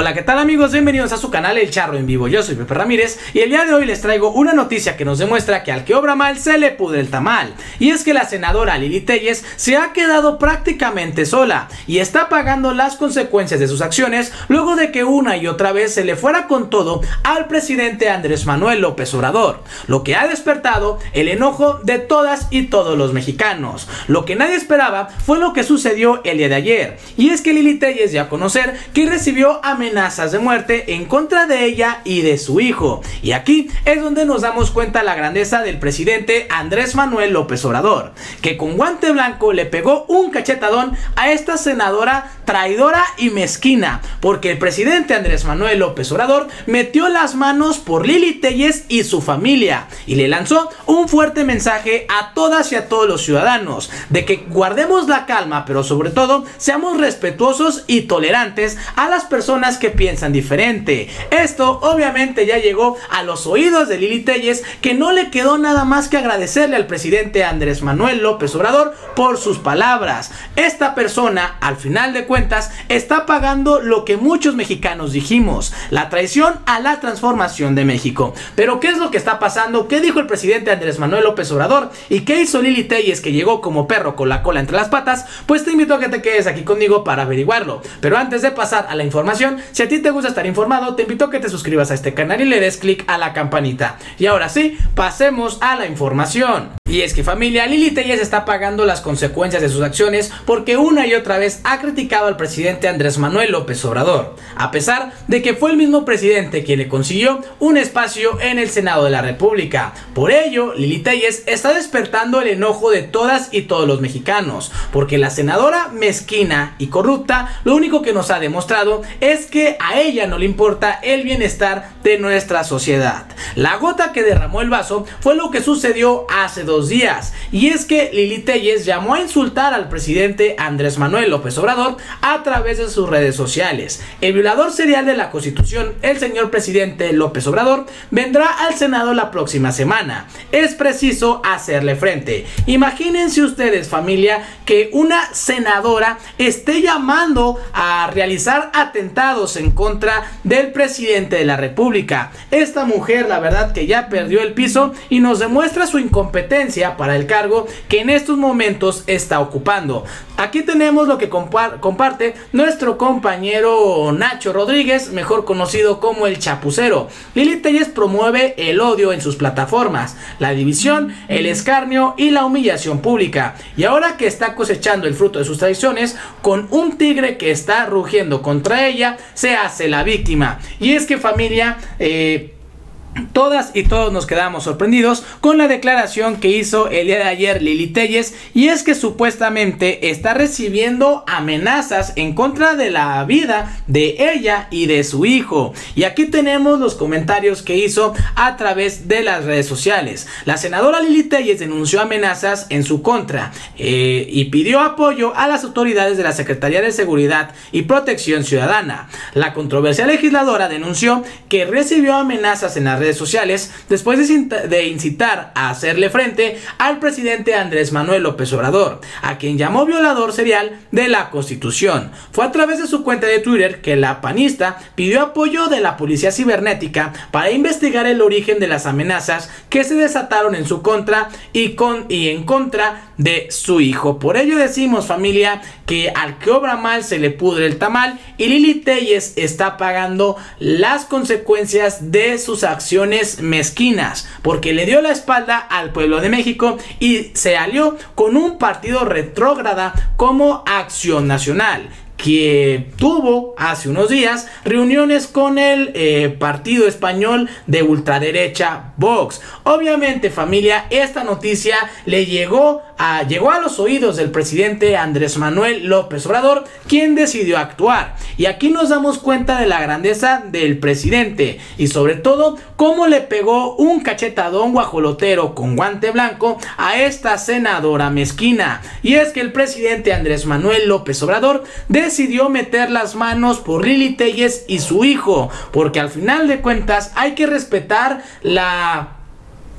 Hola, ¿qué tal amigos? Bienvenidos a su canal El Charro en Vivo. Yo soy Pepe Ramírez y el día de hoy les traigo una noticia que nos demuestra que al que obra mal se le pudre el tamal. Y es que la senadora Lili Telles se ha quedado prácticamente sola y está pagando las consecuencias de sus acciones luego de que una y otra vez se le fuera con todo al presidente Andrés Manuel López Obrador, lo que ha despertado el enojo de todas y todos los mexicanos. Lo que nadie esperaba fue lo que sucedió el día de ayer, y es que Lili Telles ya a conocer que recibió a amenazas de muerte en contra de ella y de su hijo. Y aquí es donde nos damos cuenta la grandeza del presidente Andrés Manuel López Obrador, que con guante blanco le pegó un cachetadón a esta senadora traidora y mezquina, porque el presidente Andrés Manuel López Obrador metió las manos por Lili Telles y su familia y le lanzó un fuerte mensaje a todas y a todos los ciudadanos de que guardemos la calma, pero sobre todo seamos respetuosos y tolerantes a las personas que piensan diferente. Esto obviamente ya llegó a los oídos de Lili Telles que no le quedó nada más que agradecerle al presidente Andrés Manuel López Obrador por sus palabras. Esta persona, al final de cuentas, está pagando lo que muchos mexicanos dijimos, la traición a la transformación de México. Pero ¿qué es lo que está pasando? ¿Qué dijo el presidente Andrés Manuel López Obrador? ¿Y qué hizo Lili Telles que llegó como perro con la cola entre las patas? Pues te invito a que te quedes aquí conmigo para averiguarlo. Pero antes de pasar a la información, si a ti te gusta estar informado, te invito a que te suscribas a este canal y le des clic a la campanita. Y ahora sí, pasemos a la información. Y es que familia, Lili Telles está pagando las consecuencias de sus acciones porque una y otra vez ha criticado al presidente Andrés Manuel López Obrador, a pesar de que fue el mismo presidente quien le consiguió un espacio en el Senado de la República. Por ello, Lili Telles está despertando el enojo de todas y todos los mexicanos, porque la senadora mezquina y corrupta lo único que nos ha demostrado es que a ella no le importa el bienestar de nuestra sociedad. La gota que derramó el vaso fue lo que sucedió hace dos días. Y es que Lili Telles llamó a insultar al presidente Andrés Manuel López Obrador a través de sus redes sociales. El violador serial de la Constitución, el señor presidente López Obrador, vendrá al Senado la próxima semana. Es preciso hacerle frente. Imagínense ustedes, familia, que una senadora esté llamando a realizar atentados en contra del presidente de la República. Esta mujer, la verdad que ya perdió el piso y nos demuestra su incompetencia para el cargo que en estos momentos está ocupando. Aquí tenemos lo que comparte nuestro compañero Nacho Rodríguez, mejor conocido como el Chapucero. Lili Telles promueve el odio en sus plataformas, la división, el escarnio y la humillación pública. Y ahora que está cosechando el fruto de sus traiciones, con un tigre que está rugiendo contra ella, se hace la víctima. Y es que familia... Eh, Todas y todos nos quedamos sorprendidos con la declaración que hizo el día de ayer Lili Telles y es que supuestamente está recibiendo amenazas en contra de la vida de ella y de su hijo. Y aquí tenemos los comentarios que hizo a través de las redes sociales. La senadora Lili Telles denunció amenazas en su contra eh, y pidió apoyo a las autoridades de la Secretaría de Seguridad y Protección Ciudadana. La controversia legisladora denunció que recibió amenazas en las redes sociales después de incitar a hacerle frente al presidente Andrés Manuel López Obrador, a quien llamó violador serial de la Constitución. Fue a través de su cuenta de Twitter que la panista pidió apoyo de la policía cibernética para investigar el origen de las amenazas que se desataron en su contra y, con, y en contra de su hijo. Por ello decimos familia que al que obra mal se le pudre el tamal y Lili Telles está pagando las consecuencias de sus acciones mezquinas porque le dio la espalda al pueblo de México y se alió con un partido retrógrada como Acción Nacional que tuvo hace unos días reuniones con el eh, partido español de ultraderecha Vox. Obviamente familia, esta noticia le llegó llegó a los oídos del presidente Andrés Manuel López Obrador, quien decidió actuar. Y aquí nos damos cuenta de la grandeza del presidente y sobre todo cómo le pegó un cachetadón guajolotero con guante blanco a esta senadora mezquina. Y es que el presidente Andrés Manuel López Obrador de decidió meter las manos por Lili Telles y su hijo, porque al final de cuentas hay que respetar la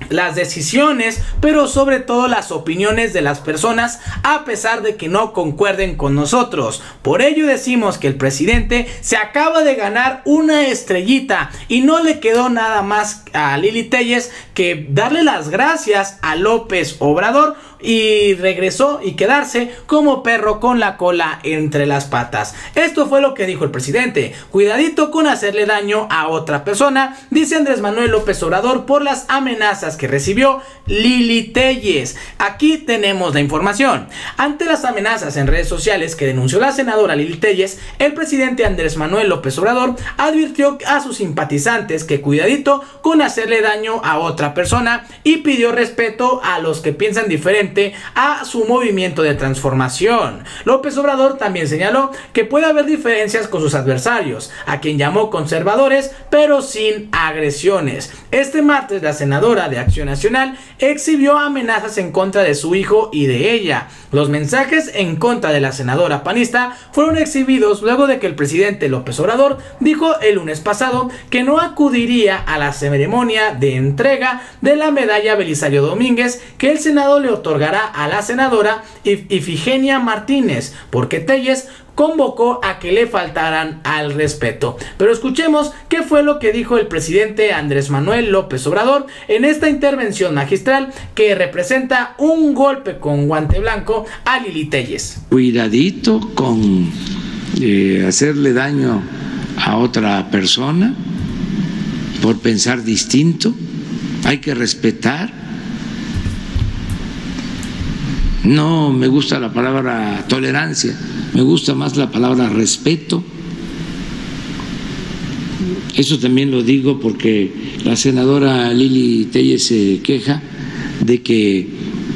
las decisiones, pero sobre todo las opiniones de las personas a pesar de que no concuerden con nosotros. Por ello decimos que el presidente se acaba de ganar una estrellita y no le quedó nada más a Lili Telles que darle las gracias a López Obrador y regresó y quedarse como perro con la cola entre las patas. Esto fue lo que dijo el presidente. Cuidadito con hacerle daño a otra persona, dice Andrés Manuel López Obrador por las amenazas que recibió Lili Telles. Aquí tenemos la información. Ante las amenazas en redes sociales que denunció la senadora Lili Telles, el presidente Andrés Manuel López Obrador advirtió a sus simpatizantes que cuidadito con hacerle daño a otra persona y pidió respeto a los que piensan diferente a su movimiento de transformación. López Obrador también señaló que puede haber diferencias con sus adversarios, a quien llamó conservadores, pero sin agresiones. Este martes la senadora de Acción Nacional exhibió amenazas en contra de su hijo y de ella. Los mensajes en contra de la senadora panista fueron exhibidos luego de que el presidente López Obrador dijo el lunes pasado que no acudiría a la ceremonia de entrega de la medalla Belisario Domínguez que el Senado le a la senadora Ifigenia Martínez, porque Telles convocó a que le faltaran al respeto. Pero escuchemos qué fue lo que dijo el presidente Andrés Manuel López Obrador en esta intervención magistral que representa un golpe con guante blanco a Lili Telles. Cuidadito con eh, hacerle daño a otra persona por pensar distinto. Hay que respetar no me gusta la palabra tolerancia, me gusta más la palabra respeto. Eso también lo digo porque la senadora Lili Telle se queja de que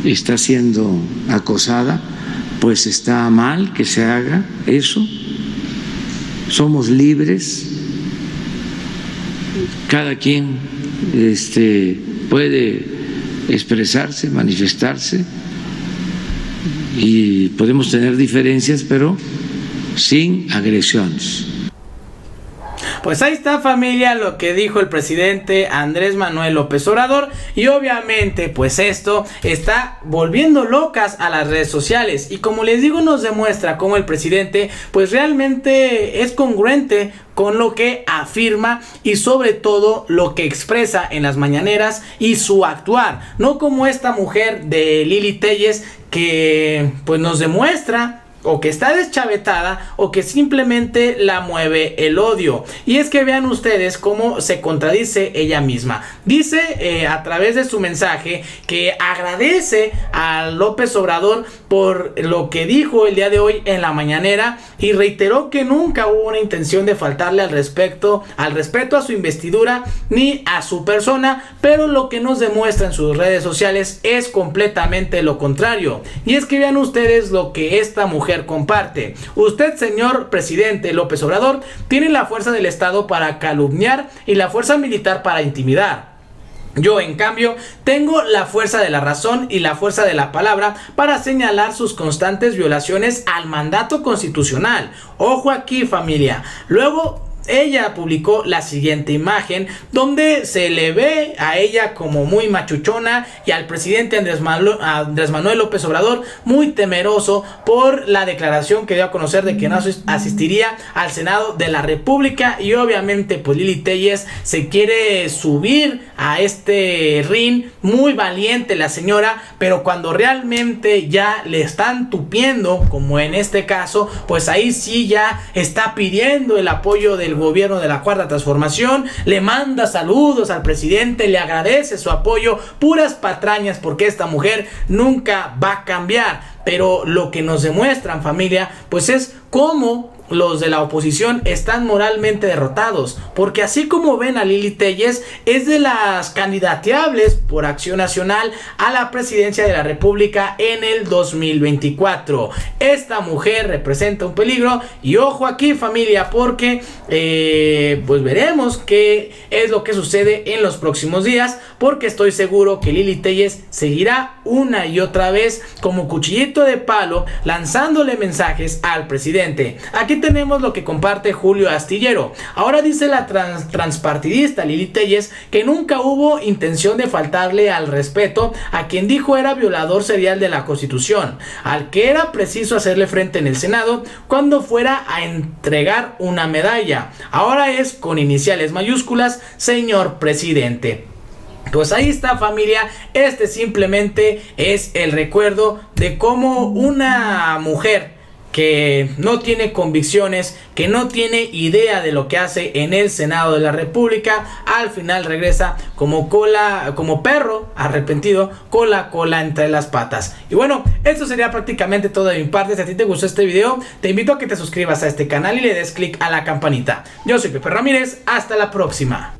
está siendo acosada, pues está mal que se haga eso. Somos libres, cada quien este, puede expresarse, manifestarse y podemos tener diferencias, pero sin agresiones. Pues ahí está familia lo que dijo el presidente Andrés Manuel López Obrador. Y obviamente pues esto está volviendo locas a las redes sociales. Y como les digo nos demuestra cómo el presidente pues realmente es congruente con lo que afirma y sobre todo lo que expresa en las mañaneras y su actuar, no como esta mujer de Lili Telles que pues nos demuestra o que está deschavetada o que simplemente la mueve el odio. Y es que vean ustedes cómo se contradice ella misma. Dice eh, a través de su mensaje que agradece a López Obrador por lo que dijo el día de hoy en la mañanera y reiteró que nunca hubo una intención de faltarle al respecto, al respeto a su investidura ni a su persona, pero lo que nos demuestra en sus redes sociales es completamente lo contrario. Y es que vean ustedes lo que esta mujer comparte. Usted, señor presidente López Obrador, tiene la fuerza del Estado para calumniar y la fuerza militar para intimidar. Yo, en cambio, tengo la fuerza de la razón y la fuerza de la palabra para señalar sus constantes violaciones al mandato constitucional. Ojo aquí, familia. Luego ella publicó la siguiente imagen donde se le ve a ella como muy machuchona y al presidente Andrés, Manuel López Obrador muy temeroso por la declaración que dio a conocer de que no asistiría al Senado de la República. Y obviamente pues Lili Telles se quiere subir a este ring muy valiente la señora pero cuando realmente ya le están tupiendo como en este caso pues ahí sí ya está pidiendo el apoyo gobierno de la Cuarta Transformación, le manda saludos al presidente, le agradece su apoyo, puras patrañas porque esta mujer nunca va a cambiar. Pero lo que nos demuestran familia, pues es cómo los de la oposición están moralmente derrotados, porque así como ven a Lili Telles, es de las candidateables por Acción Nacional a la presidencia de la República en el 2024. Esta mujer representa un peligro y ojo aquí familia, porque eh, pues veremos qué es lo que sucede en los próximos días, porque estoy seguro que Lili Telles seguirá una y otra vez como cuchillito de palo lanzándole mensajes al presidente. Aquí tenemos lo que comparte Julio Astillero. Ahora dice la transpartidista Lili Telles que nunca hubo intención de faltarle al respeto a quien dijo era violador serial de la Constitución, al que era preciso hacerle frente en el Senado cuando fuera a entregar una medalla. Ahora es con iniciales mayúsculas, señor presidente. Pues ahí está familia, este simplemente es el recuerdo de cómo una mujer que no tiene convicciones, que no tiene idea de lo que hace en el Senado de la República, al final regresa como cola, como perro arrepentido, con la cola entre las patas. Y bueno, esto sería prácticamente todo de mi parte. Si a ti te gustó este video, te invito a que te suscribas a este canal y le des click a la campanita. Yo soy Pepe Ramírez, hasta la próxima.